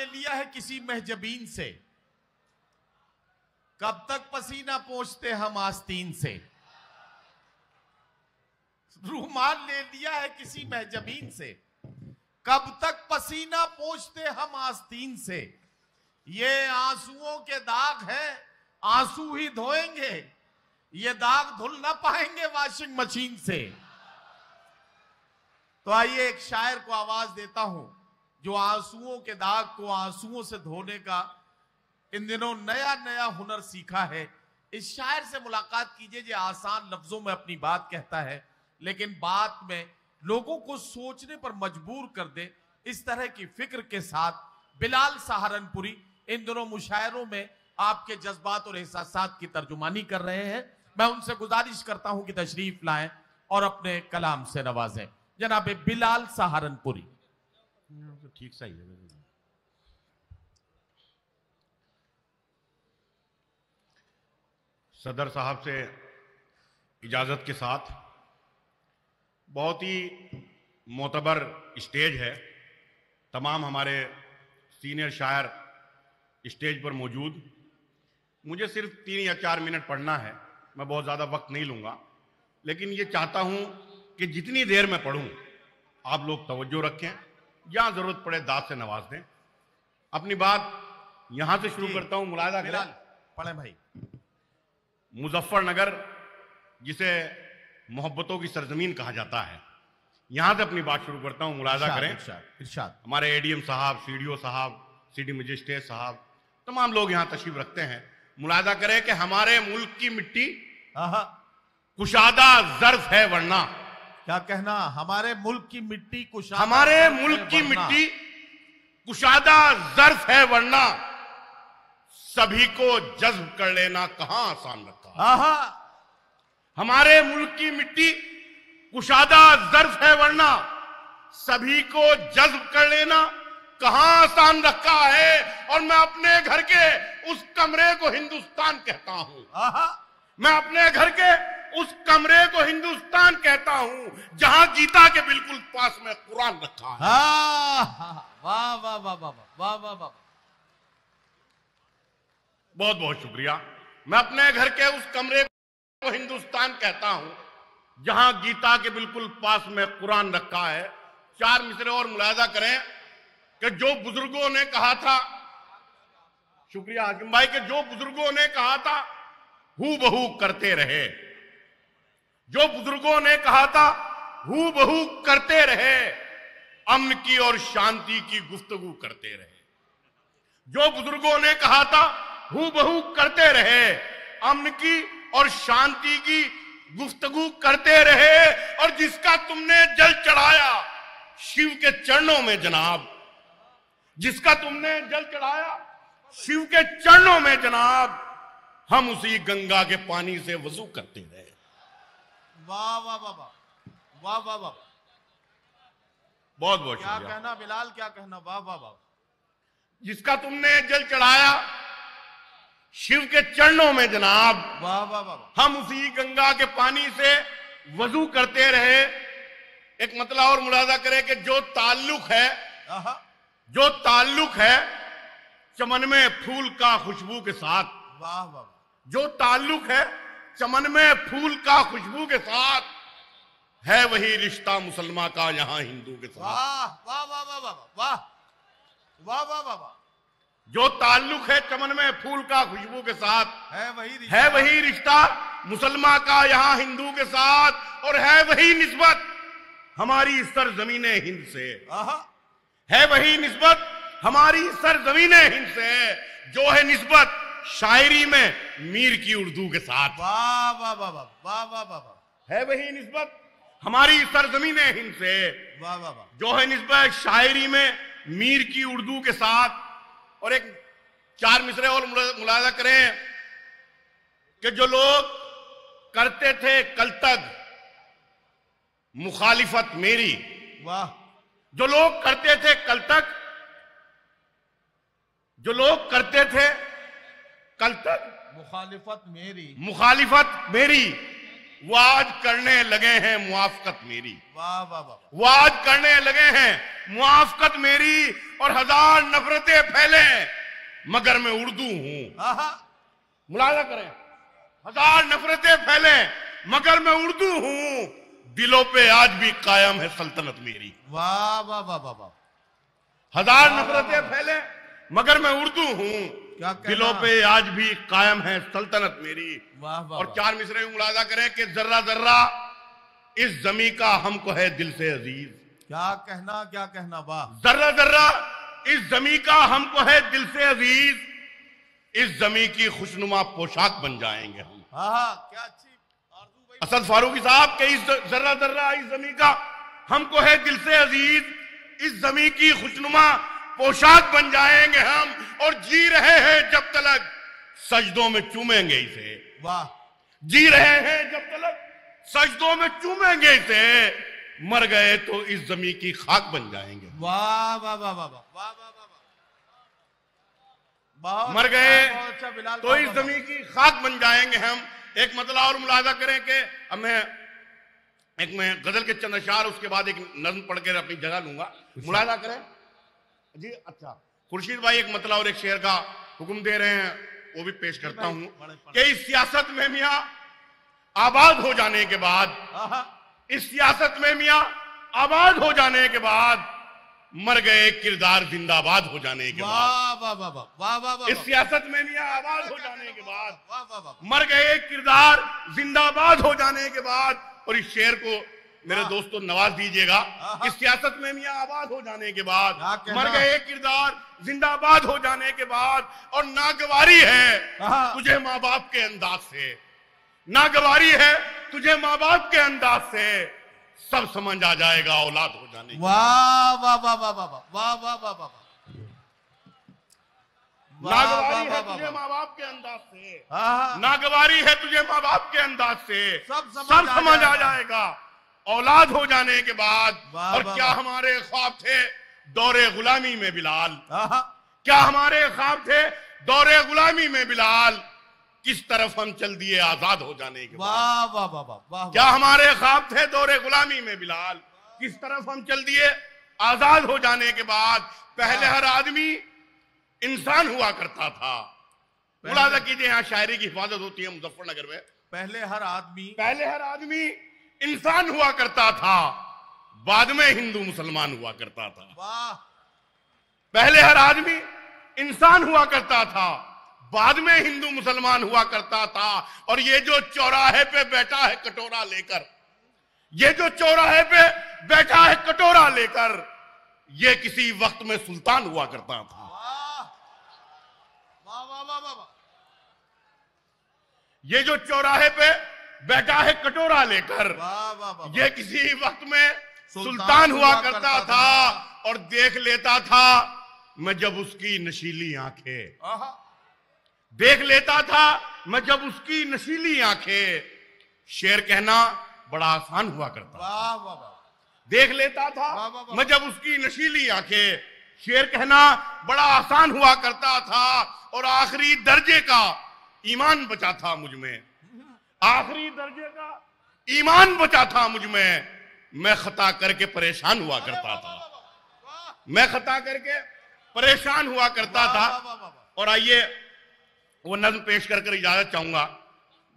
ले लिया है किसी महजबीन से। कब तक पसीना पहुँचते हम आस्तीन से? रूमाल ले लिया है किसी महजबीन से। कब तक पसीना पहुँचते हम आस्तीन से? ये आंसुओं के दाग है, आँसू ही धोएँगे। ये दाग धुल ना पाएँगे वॉशिंग मशीन से। तो आइए एक शायर को आवाज़ देता हूँ। जो आंसुओं के दाग को आंसुओं से धोने का इन दिनों नया नया हुनर सीखा है। इस शायर से मुलाकात कीजिए जो आसान लफ्जों में अपनी बात कहता है, लेकिन बात में लोगों को सोचने पर मजबूर कर दे इस तरह की फ़िक्र के साथ। बिलाल सहारनपुरी, इन दोनों मुशायरों में आपके जज्बात और एहसास की तर्जुमानी कर रहे हैं। मैं उनसे गुजारिश करता हूँ कि तशरीफ़ लाएँ और अपने कलाम से नवाजें। जनाब बिलाल सहारनपुरी। ठीक सही है सदर साहब से इजाज़त के साथ, बहुत ही मोतबर स्टेज है। तमाम हमारे सीनियर शायर स्टेज पर मौजूद। मुझे सिर्फ़ तीन या चार मिनट पढ़ना है, मैं बहुत ज़्यादा वक्त नहीं लूँगा। लेकिन ये चाहता हूँ कि जितनी देर मैं पढ़ूँ, आप लोग तवज्जो रखें। जहाँ ज़रूरत पड़े दाद से नवाज़ दें अपनी बात यहाँ से शुरू करता हूँ मुलायदा करें। पढ़े भाई। मुजफ्फरनगर जिसे मोहब्बतों की सरजमीन कहा जाता है यहाँ से अपनी बात शुरू करता हूँ मुलायदा करें। इरशाद हमारे एडीएम साहब सीडीओ साहब सिटी मजिस्ट्रेट साहब तमाम लोग यहाँ तशरीफ़ रखते हैं। मुलायदा करें कि हमारे मुल्क की मिट्टी कुशादा जर्फ है वरना। क्या कहना? हमारे मुल्क की मिट्टी कुशादा हमारे मुल्क की मिट्टी कुशादा जर्फ है वरना सभी को जज्ब कर लेना कहाँ आसान रखा हमारे मुल्क की मिट्टी कुशादा जर्फ है वरना सभी को जज्ब कर लेना कहाँ आसान रखा है? और मैं अपने घर के उस कमरे को हिंदुस्तान कहता हूँ। मैं अपने घर के उस कमरे को हिंदुस्तान कहता हूँ जहाँ गीता के बिल्कुल पास में कुरान रखा है। वाह वाह वाह वाह वाह वाह वाह बहुत बहुत शुक्रिया। मैं अपने घर के उस कमरे को हिंदुस्तान कहता हूँ जहाँ गीता के बिल्कुल पास में कुरान रखा है। चार मिसरे और मुलायदा करें कि जो बुज़ुर्गों ने कहा था शुक्रिया हाकिम भाई के जो बुज़ुर्गों ने कहा था हु बहू करते रहे। जो बुज़ुर्गों ने कहा था हु बहू करते रहे, अमन की और शांति की गुफ्तगु करते रहे। जो बुज़ुर्गों ने कहा था हु बहू करते रहे, अमन की और शांति की गुफ्तगु करते रहे, और जिसका तुमने जल चढ़ाया, शिव के चरणों में जनाब। जिसका तुमने जल चढ़ाया, शिव के चरणों में जनाब, हम उसी गंगा के पानी से वज़ू करते रहे। वाह वाह वाह वाह वाह वाह बहुत बहुत क्या कहना बिलाल क्या कहना? वाह वाह वाह। जिसका तुमने जल चढ़ाया शिव के चरणों में जनाब वाह वाह वाह हम उसी गंगा के पानी से वज़ू करते रहे। एक मतलब और मुलाजा करें कि जो ताल्लुक है जो ताल्लुक है चमन में फूल का खुशबू के साथ। वाह वाह। जो ताल्लुक है चमन में फूल का खुशबू के साथ है वही रिश्ता मुसलमान का यहाँ हिंदू के साथ। वाह वाह वाह वाह वाह वाह वाह वाह वाह वाह। जो ताल्लुक है चमन में फूल का खुशबू के साथ है वही है वही रिश्ता मुसलमान का यहाँ हिंदू के साथ और है वही निस्बत हमारी सरजमीन हिंद से। है वही निस्बत हमारी सरजमीन हिंद से। जो है निस्बत शायरी में मीर की उर्दू के साथ। वाह वाह है वही नस्बत? हमारी सरजमीन है हिंद से जो है नस्बत शायरी में मीर की उर्दू के साथ। और एक चार मिसरे और मुलाजा करें कि जो लोग करते थे कल तक मुखालिफत मेरी वाह। जो लोग करते थे कल तक जो लोग करते थे कल तक मुखालिफत मेरी। मुखालिफत मेरी। वो आज करने लगे हैं मुआफकत मेरी। वाह वाह वाह वो आज करने लगे हैं मुआफकत मेरी और हज़ार नफरतें फैले मगर मैं उर्दू हूँ। मुलाजा करें। हज़ार नफरतें फैले मगर मैं उर्दू हूँ। दिलों पे आज भी कायम है सल्तनत मेरी। वाह वाह वाह वाह वाह। हज़ार नफरतें फैले मगर मैं उर्दू हूँ? दिलों पे आज भी कायम है सल्तनत मेरी। वाह वाह और चार मिसरे मुलाजा करें कि जर्रा जर्रा इस जमी का हमको है दिल से अज़ीज़। क्या कहना क्या कहना वाह। जर्रा जर्रा इस जमी का हमको है दिल से अज़ीज़। इस जमी की खुशनुमा पोशाक बन जाएँगे हम। आहा, क्या अच्छी असद फारूकी साहब के इस जर्रा जर्रा इस जमी का हमको है दिल से अज़ीज़। इस जमी की खुशनुमा पोशाक बन जाएँगे हम और जी रहे हैं जब तलक। सजदों में चूमेंगे इसे। वाह। जी रहे हैं जब तलक। सजदों में चूमेंगे इसे। मर गए तो इस जमी की खाक बन जाएँगे। वाह वाह वाह वाह वाह वाह वाह मर गए अच्छा, अच्छा, तो इस जमी की खाक बन जाएँगे हम। एक मतलब और मुलाजा करें कि मैं एक मैं गज़ल के चंद अशार उसके बाद एक नज्म पढ़ कर अपनी जगह लूँगा। मुलाजा करें। जी अच्छा। खुर्शीद भाई एक मतलब और एक शेर का हुक्म दे रहे हैं वो भी पेश करता हूँ। कि इस सियासत में मियाँ आबाद हो जाने के बाद इस सियासत में मियाँ आबाद हो जाने के बाद मर गए किरदार जिंदाबाद हो जाने के बाद। वाह वाह वाह वाह वाह वाह वाह इस सियासत में मियाँ आबाद हो जाने के बाद वाह वाह वाह। मर गए किरदार जिंदाबाद हो जाने के बाद और इस शेर को मेरे हाँ। दोस्तों नवाज़ दीजिएगा हाँ। इस सियासत में मियाँ आबाद हो जाने के बाद मर गए किरदार जिंदाबाद हो जाने के बाद और नागवारी है हाँ। तुझे माँ बाप के अंदाज से नागवारी है तुझे माँ बाप के अंदाज से सब समझ आ जाएगा औलाद हो जाने वाह वाह वाह वाह वाह वाह वाह वाह वाह नागवारी है तुझे माँ बाप के अंदाज से नागवारी है तुझे माँ बाप के अंदाज से सब समझ समझ आ जाएगा। औलाद हो जाने के बाद और वाह, क्या वाह। हमारे ख्वाब थे? दौरे गुलामी में बिलाल। क्या हमारे ख्वाब थे? दौरे गुलामी में बिलाल। किस तरफ़ हम चल दिए आज़ाद हो जाने के बाद? वाह वाह वाह वाह वाह। क्या हमारे ख्वाब थे? दौरे गुलामी में बिलाल। किस तरफ़ हम चल दिए आज़ाद हो जाने के बाद? पहले हर आदमी इंसान हुआ करता था। मुलाजा कीजिए यहाँ शायरी की हिफाजत होती है मुजफ्फरनगर में। पहले हर आदमी पहले हर आदमी इंसान हुआ करता था बाद में हिंदू मुसलमान हुआ करता था। वाह। पहले हर आदमी इंसान हुआ करता था बाद में हिंदू मुसलमान हुआ करता था। और ये जो चौराहे पे बैठा है कटोरा लेकर ये जो चौराहे पे बैठा है कटोरा लेकर ये किसी वक्त में सुल्तान हुआ करता था। वाह। वाह वाह वाह वाह वाह। ये जो चौराहे पे बैठा है कटोरा लेकर। ये किसी वक्त में सुल्तान सुल्तान हुआ करता था था। और देख लेता था। मैं जब उसकी नशीली आँखें देख लेता था मैं जब उसकी नशीली आँखें। शेर कहना बड़ा आसान हुआ करता वाह वाह। देख लेता था वाह, वाह, वाह। मैं जब उसकी नशीली आँखें। शेर कहना बड़ा आसान हुआ करता था और आखिरी दर्जे का ईमान बचा था मुझमें। आखिरी दर्जे का। ईमान बचा था मुझमें। मैं खता करके परेशान हुआ करता था। मैं खता करके परेशान हुआ करता था। और आइए, वो नज्म पेश कर कर इजाज़त चाहूँगा।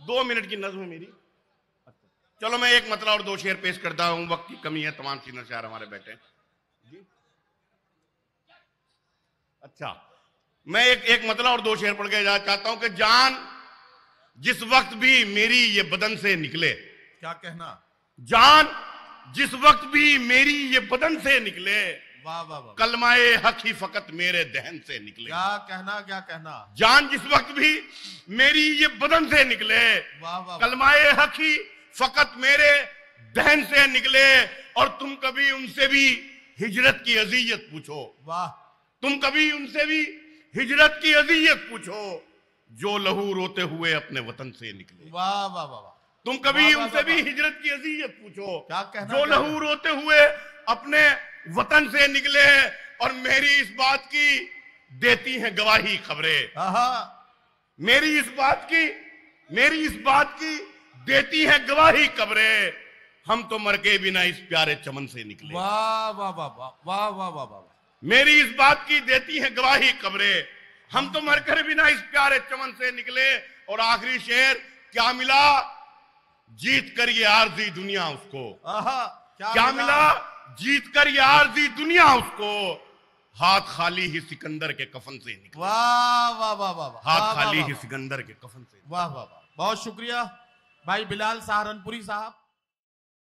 दो मिनट की नज्म है मेरी। चलो, मैं एक मतलब और दो शेर पेश करता हूँ। वक्त की कमी है, तमाम सीनर शायर हमारे बैठे अच्छा मैं एक एक मतलब और दो शेर पढ़ के इजाज़त चाहता हूँ कि जान जिस वक्त भी मेरी ये बदन से निकले। क्या कहना? जान जिस वक्त भी मेरी ये बदन से निकले वाह वाह वाह। कलमाए हक ही फकत मेरे दहन से निकले। क्या कहना क्या कहना? जान जिस वक्त भी मेरी ये बदन से निकले वाह वाह वाह। कलमाए हक ही फकत मेरे दहन से निकले और तुम कभी उनसे भी हिजरत की अजियत पूछो। वाह। तुम कभी उनसे भी हिजरत की अजियत पूछो। जो लहू रोते हुए अपने वतन से निकले। वाह वाह वाह तुम कभी वाह, उनसे भी हिजरत की अजीयत पूछो। क्या कहना जो लहू रोते हुए अपने वतन से निकले और मेरी इस बात की देती हैं गवाही खबरें। मेरी इस बात की मेरी इस बात की देती हैं गवाही खबरें। हम तो मर के बिना इस प्यारे चमन से निकले। वाह वाह वाह वाह वाह वाह वाह। मेरी इस बात की देती हैं गवाही खबरें। हम तो मरकर भी ना इस प्यारे चमन से निकले और आखिरी शेर क्या मिला? जीत कर ये आरजी दुनिया उसको। आहा, क्या मिला? जीत कर ये आरजी दुनिया उसको। हाथ खाली ही सिकंदर के कफन से निकले। वाह वाह वाह वाह हाथ खाली ही सिकंदर के कफन से। वाह वाह वाह। बहुत शुक्रिया। भाई बिलाल सहारनपुरी साहब।